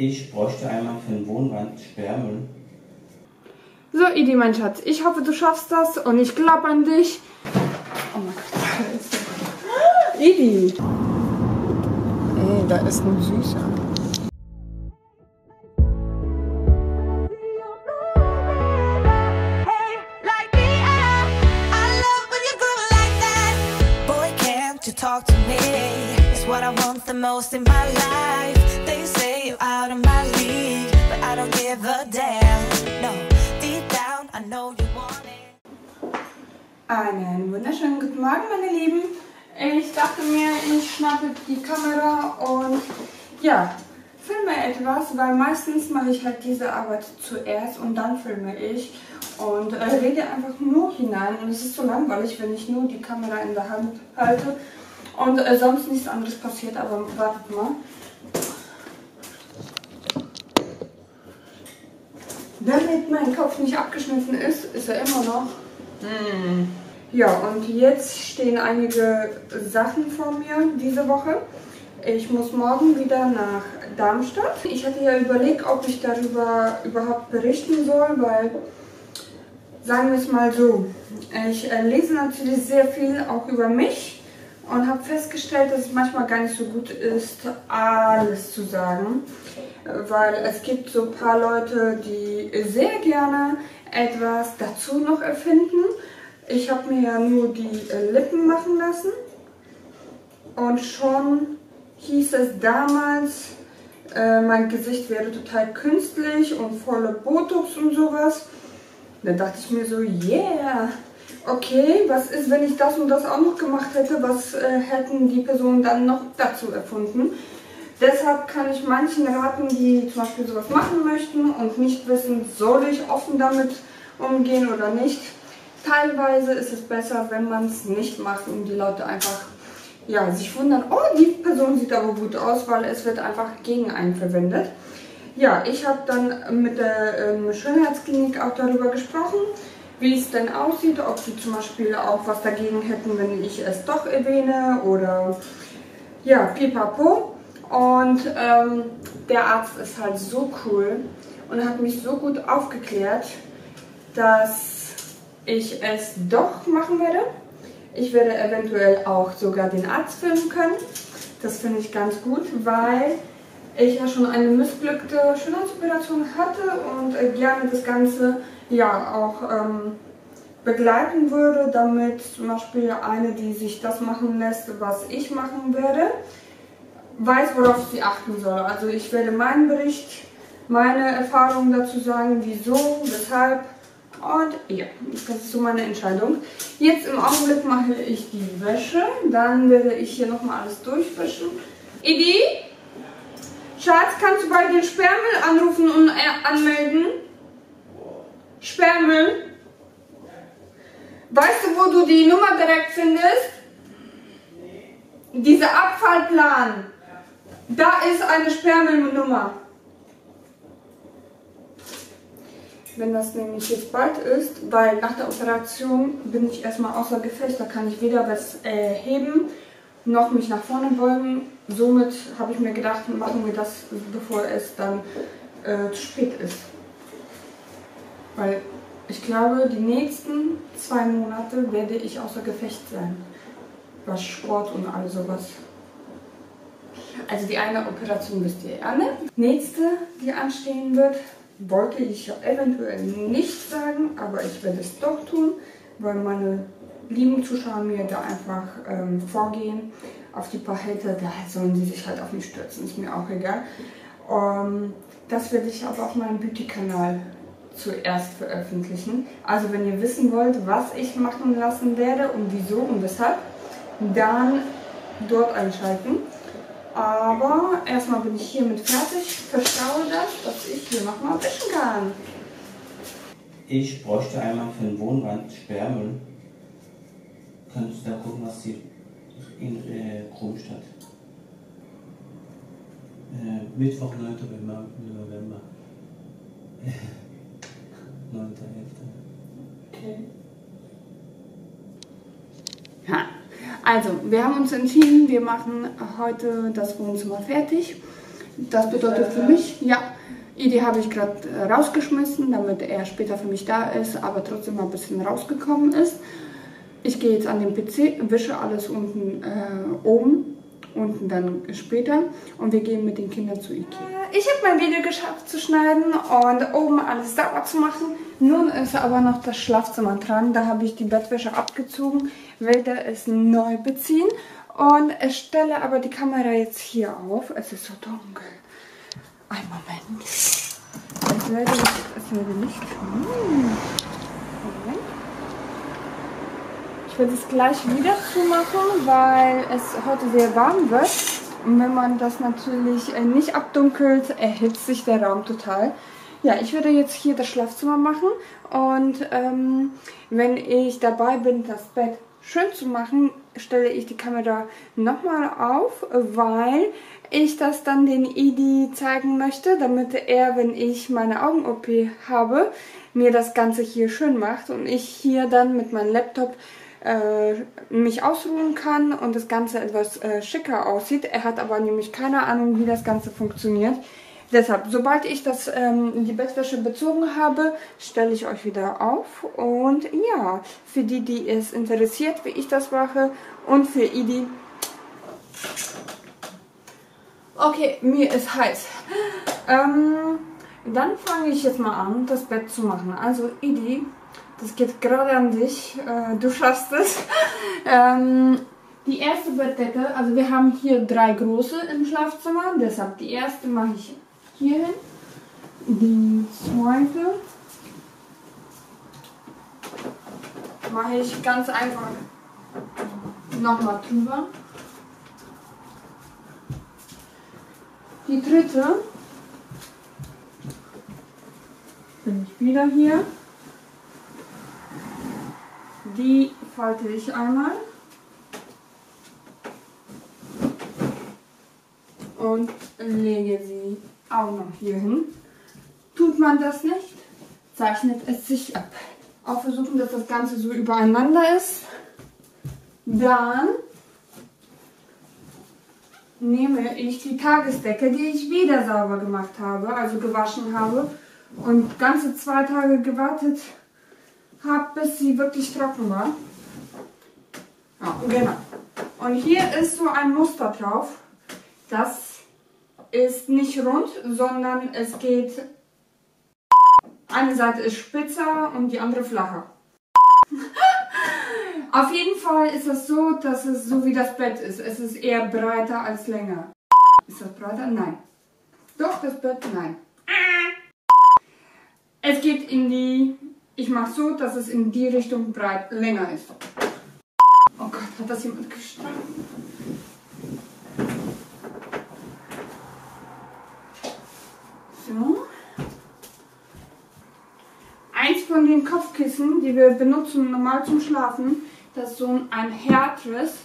Ich bräuchte einmal für den Wohnwand Sperrmüll. So, Idi, mein Schatz, ich hoffe, du schaffst das und ich glaube an dich. Oh mein Gott, Idi. Ey, da ist ein Süßer. Hey, like me, I, I love when you groove like that. Boy, can't you talk to me? It's what I want the most in my life. They give a damn. No, deep down, I know you want it. Einen wunderschönen guten Morgen, meine Lieben. Ich dachte mir, ich schnappe die Kamera und ja, filme etwas, weil meistens mache ich halt diese Arbeit zuerst und dann filme ich und äh, rede einfach nur hinein. Und es ist so langweilig, wenn ich nur die Kamera in der Hand halte und äh, sonst nichts anderes passiert. Aber wartet mal. Damit mein Kopf nicht abgeschnitten ist, ist er immer noch. Ja, und jetzt stehen einige Sachen vor mir diese Woche. Ich muss morgen wieder nach Darmstadt. Ich hatte ja überlegt, ob ich darüber überhaupt berichten soll, weil, sagen wir es mal so, ich äh, lese natürlich sehr viel auch über mich und habe festgestellt, dass es manchmal gar nicht so gut ist, alles zu sagen, weil es gibt so ein paar Leute, die sehr gerne etwas dazu noch erfinden. Ich habe mir ja nur die äh, Lippen machen lassen und schon hieß es damals, äh, mein Gesicht wäre total künstlich und voller Botox und sowas. Da dachte ich mir so, yeah, okay, was ist, wenn ich das und das auch noch gemacht hätte? Was äh, hätten die Personen dann noch dazu erfunden? Deshalb kann ich manchen raten, die zum Beispiel sowas machen möchten und nicht wissen, soll ich offen damit umgehen oder nicht. Teilweise ist es besser, wenn man es nicht macht und die Leute einfach ja, sich wundern, oh, die Person sieht aber gut aus, weil es wird einfach gegen einen verwendet. Ja, ich habe dann mit der ähm, Schönheitsklinik auch darüber gesprochen, wie es denn aussieht, ob sie zum Beispiel auch was dagegen hätten, wenn ich es doch erwähne oder ja, pipapo. Und ähm, der Arzt ist halt so cool und hat mich so gut aufgeklärt, dass ich es doch machen werde. Ich werde eventuell auch sogar den Arzt filmen können. Das finde ich ganz gut, weil ich ja schon eine missglückte Schönheitsoperation hatte und äh, gerne das Ganze ja auch ähm, begleiten würde, damit zum Beispiel eine, die sich das machen lässt, was ich machen werde, weiß, worauf sie achten soll. Also ich werde meinen Bericht, meine Erfahrungen dazu sagen, wieso, weshalb und ja, das ist so meine Entscheidung. Jetzt im Augenblick mache ich die Wäsche, dann werde ich hier nochmal alles durchwischen. Idi, Schatz, kannst du bei den Sperrmüll anrufen und äh, anmelden? Sperrmüll? Weißt du, wo du die Nummer direkt findest? Dieser Abfallplan. Da ist eine Sperrmüllnummer. Wenn das nämlich jetzt bald ist, weil nach der Operation bin ich erstmal außer Gefecht, da kann ich weder was äh, heben noch mich nach vorne beugen. Somit habe ich mir gedacht, machen wir das, bevor es dann äh, zu spät ist. Weil ich glaube, die nächsten zwei Monate werde ich außer Gefecht sein. Was Sport und all sowas. Also die eine Operation wisst ihr ja, ne? Nächste, die anstehen wird, wollte ich ja eventuell nicht sagen, aber ich werde es doch tun, weil meine lieben Zuschauer mir da einfach ähm, vorgehen. Auf die paar Hater, da sollen sie sich halt auf mich stürzen, ist mir auch egal. Ähm, das werde ich aber auf meinem Beauty-Kanal zuerst veröffentlichen. Also wenn ihr wissen wollt, was ich machen lassen werde und wieso und weshalb, dann dort einschalten. Aber erstmal bin ich hiermit fertig, verstaue das, dass ich hier nochmal wischen kann. Ich bräuchte einmal für den Wohnwand Sperrmüll. Könntest du da gucken, was die in äh, Kronstadt? Äh, Mittwoch, 9. November. November. 9.11. Okay. Ja, also wir haben uns entschieden, wir machen heute das Wohnzimmer fertig. Das bedeutet für mich, ja, Idi habe ich gerade äh, rausgeschmissen, damit er später für mich da ist, aber trotzdem mal ein bisschen rausgekommen ist. Ich gehe jetzt an den PC, wische alles unten äh, oben, unten dann später und wir gehen mit den Kindern zu Ikea. Ich habe mein Video geschafft zu schneiden und oben alles sauber zu machen. Nun ist aber noch das Schlafzimmer dran. Da habe ich die Bettwäsche abgezogen, werde es neu beziehen und stelle aber die Kamera jetzt hier auf. Es ist so dunkel. Ein Moment. Es werde nicht. Es werde nicht. Hm. Moment. Ich werde es gleich wieder zumachen, weil es heute sehr warm wird. Und wenn man das natürlich äh, nicht abdunkelt, erhitzt sich der Raum total. Ja, ich werde jetzt hier das Schlafzimmer machen und ähm, wenn ich dabei bin, das Bett schön zu machen, stelle ich die Kamera nochmal auf, weil ich das dann den Idi zeigen möchte, damit er, wenn ich meine Augen-OP habe, mir das Ganze hier schön macht und ich hier dann mit meinem Laptop äh, mich ausruhen kann und das Ganze etwas äh, schicker aussieht. Er hat aber nämlich keine Ahnung, wie das Ganze funktioniert. Deshalb, sobald ich das, ähm, die Bettwäsche bezogen habe, stelle ich euch wieder auf. Und ja, für die, die es interessiert, wie ich das mache und für Idi. Okay, mir ist heiß. Ähm, dann fange ich jetzt mal an, das Bett zu machen. Also Idi, das geht gerade an dich. Äh, du schaffst es. ähm, die erste Bettdecke, also wir haben hier drei große im Schlafzimmer, deshalb die erste mache ich hier hin. Die zweite mache ich ganz einfach nochmal drüber. Die dritte bin ich wieder hier. Die falte ich einmal. Und lege sie auch noch hier hin. Tut man das nicht, zeichnet es sich ab. Auch versuchen, dass das Ganze so übereinander ist. Dann nehme ich die Tagesdecke, die ich wieder sauber gemacht habe, also gewaschen habe und ganze zwei Tage gewartet habe, bis sie wirklich trocken war. Ja, genau. Und hier ist so ein Muster drauf. Das ist nicht rund, sondern es geht... Eine Seite ist spitzer und die andere flacher. Auf jeden Fall ist es so, dass es so wie das Bett ist. Es ist eher breiter als länger. Ist das breiter? Nein. Doch, das Bett? Nein. Es geht in die... Ich mache so, dass es in die Richtung breit länger ist. Oh Gott, hat das jemand gestanden? So. Eins von den Kopfkissen, die wir benutzen normal zum Schlafen, das ist so ein härteres.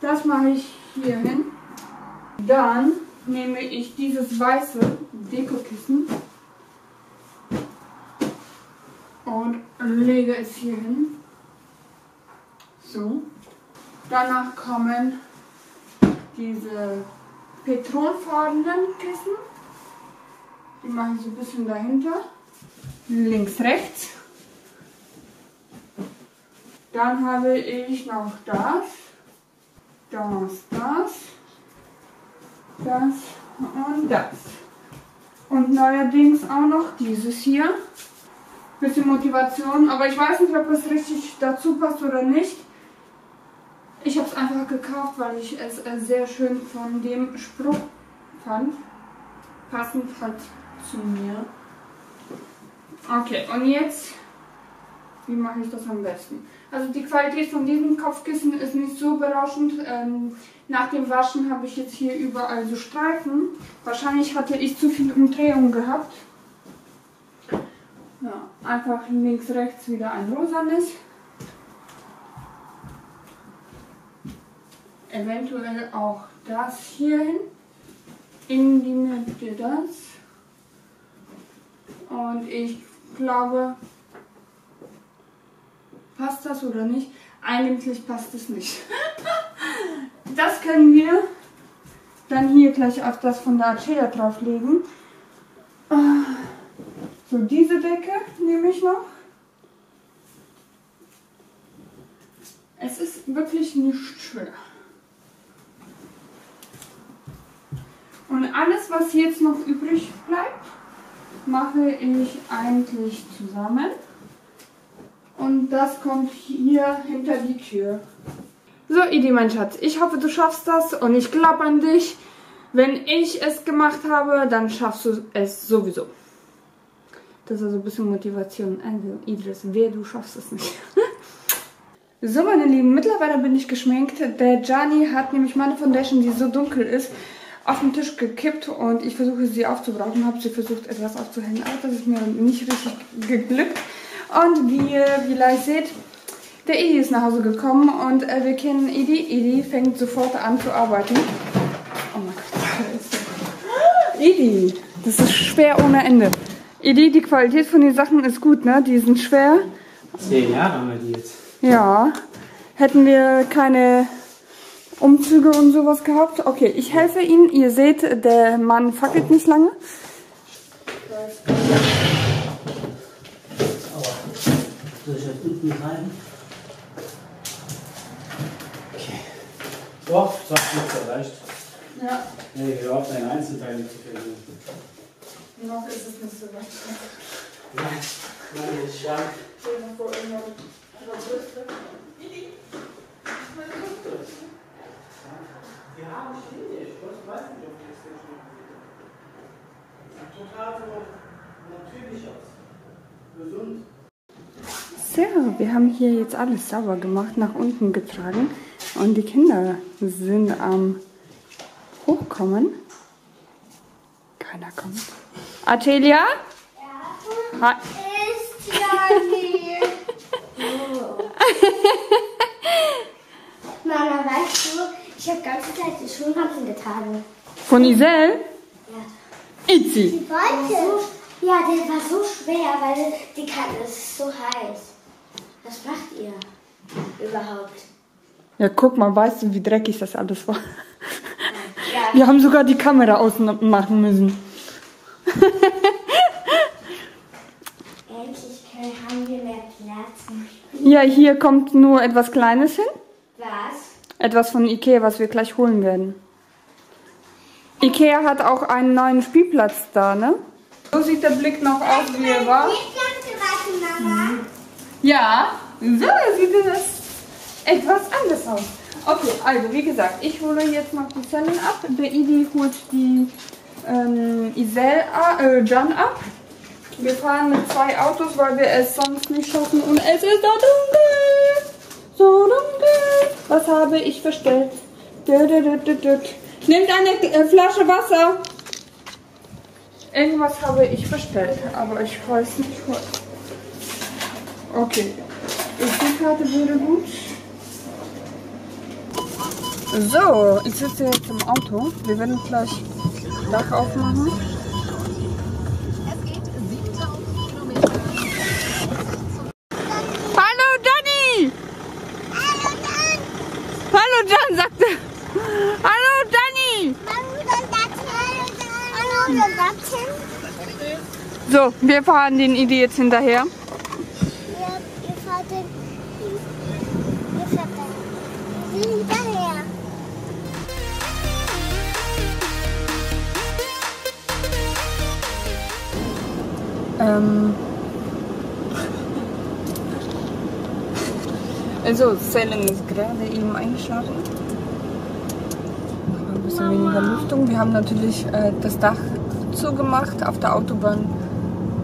Das mache ich hier hin. Dann nehme ich dieses weiße Dekokissen und lege es hier hin. So. Danach kommen diese petronfarbenen Kissen. Die mache ich so ein bisschen dahinter. Links, rechts. Dann habe ich noch das, das, das, das und das. Und neuerdings auch noch dieses hier. Bisschen Motivation, aber ich weiß nicht, ob es richtig dazu passt oder nicht. Ich habe es einfach gekauft, weil ich es sehr schön von dem Spruch fand. Passend halt zu mir. Okay, und jetzt, wie mache ich das am besten? Also die Qualität von diesem Kopfkissen ist nicht so berauschend. Ähm, nach dem Waschen habe ich jetzt hier überall so Streifen. Wahrscheinlich hatte ich zu viel Umdrehung gehabt. Einfach links, rechts wieder ein rosanes. Eventuell auch das hier hin. In die Mitte das. Und ich glaube, passt das oder nicht? Eigentlich passt es nicht. das können wir Dann hier gleich auch das von der Arcea drauflegen. Ah, So, diese Decke nehme ich noch. Es ist wirklich nicht schwer. Und alles, was jetzt noch übrig bleibt, mache ich eigentlich zusammen. Und das kommt hier hinter die Tür. So, Idi, mein Schatz, ich hoffe, du schaffst das und ich glaube an dich. Wenn ich es gemacht habe, dann schaffst du es sowieso. Das ist also ein bisschen Motivation. Also, Idris, wer du schaffst es nicht. so, meine Lieben, mittlerweile bin ich geschminkt. Der Gianni hat nämlich meine Foundation, die so dunkel ist, auf den Tisch gekippt und ich versuche sie aufzubrauchen. Habe sie versucht, etwas aufzuhellen, aber das ist mir nicht richtig geglückt. Und wie ihr vielleicht seht, der Edi ist nach Hause gekommen und äh, wir kennen Edi. Edi fängt sofort an zu arbeiten. Oh mein Gott. Edi, das ist schwer ohne Ende. Edi, die Qualität von den Sachen ist gut, ne? Die sind schwer. Zehn Jahre haben wir die jetzt. Ja. Hätten wir keine Umzüge und sowas gehabt. Okay, ich helfe Ihnen. Ihr seht, der Mann fackelt nicht lange. Soll ich das unten rein? Okay. Doch, so jetzt erreicht. Ja, Nee, überhaupt ein Einzelteil zu finden. Noch ist es nicht so weit. Nein, nein, ist stark. Wir haben Chinesisch. Ich weiß nicht, ob das jetzt noch Sieht total so natürlich aus. Gesund. So, wir haben hier jetzt alles sauber gemacht, nach unten getragen. Und die Kinder sind am Hochkommen. Keiner kommt. Artelia? Ha Ist ja nicht. Mama, weißt du, ich habe ganze Zeit die Schulranzen getragen. Von Isel? Ja. Itzi. Die wollte. Ja, der war so schwer, weil die kann, es ist so heiß. Was macht ihr überhaupt? Ja, guck mal, weißt du, wie dreckig das alles war? Wir haben sogar die Kamera ausmachen müssen. endlich haben wir mehr Platz. Ja, hier kommt nur etwas Kleines hin. Was? Etwas von Ikea, was wir gleich holen werden. Ikea hat auch einen neuen Spielplatz da, ne? So sieht der Blick noch aus, wie er war. Ja, so sieht das etwas anders aus. Okay, also wie gesagt, ich hole jetzt noch die Zellen ab. Der Idi holt die ähm, Isel, äh, John ab. Wir fahren mit zwei Autos, weil wir es sonst nicht schaffen und es ist so dunkel. So dunkel. Was habe ich dö. Nehmt eine äh, Flasche Wasser. Irgendwas habe ich bestellt, aber ich weiß nicht was. Okay. Die Karte wäre gut. So, ich sitze jetzt im Auto. Wir werden gleich Dach aufmachen. Hallo Danny! Hallo Jan, sagte. Hallo Danny! So, wir fahren den Idi jetzt. Hinterher. Ähm. Also, Selen ist gerade eben eingeschlafen. Ein bisschen weniger Lüftung. Wir haben natürlich äh, das Dach zugemacht auf der Autobahn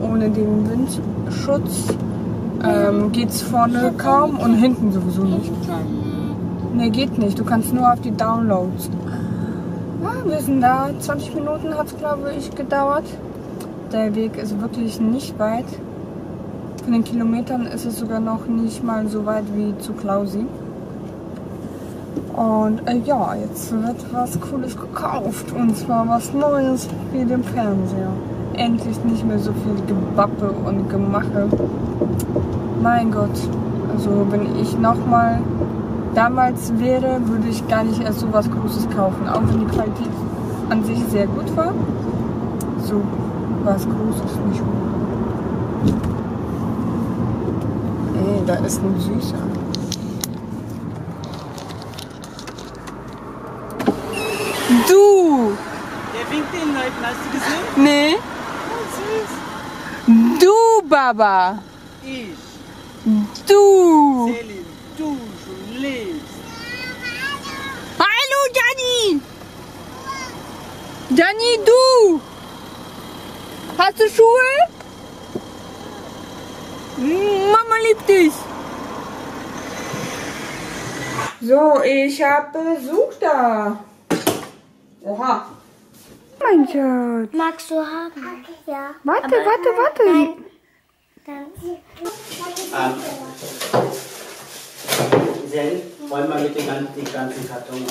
ohne den Windschutz. Ähm, geht's vorne kaum und hinten sowieso nicht. Nee, geht nicht. Du kannst nur auf die Downloads. Ja, wir sind da. 20 Minuten hat es, glaube ich, gedauert. Der Weg ist wirklich nicht weit. Von den Kilometern ist es sogar noch nicht mal so weit wie zu Klausi. Und äh, ja, jetzt wird was Cooles gekauft. Und zwar was Neues für den Fernseher. Endlich nicht mehr so viel Gebappe und Gemache. Mein Gott. Also wenn ich nochmal damals wäre, würde ich gar nicht erst so was Großes kaufen. Auch wenn die Qualität an sich sehr gut war. So, was Großes nicht gut. Ey, da ist ein Süßer. Du! Der winkt den Leuten, hast du gesehen? Nee. Du, Baba. Ich, Du. Selim, du schon lebst. Hallo, Dani. Dani, du. Hast du Schuhe? Mama liebt dich. So, ich habe Besuch da. Oha. Mein Schatz. Magst du haben? Ja. Warte, Aber warte, warte. Nein. Dann. Ähm, Zen, räum mal bitte ganz, die ganzen Karton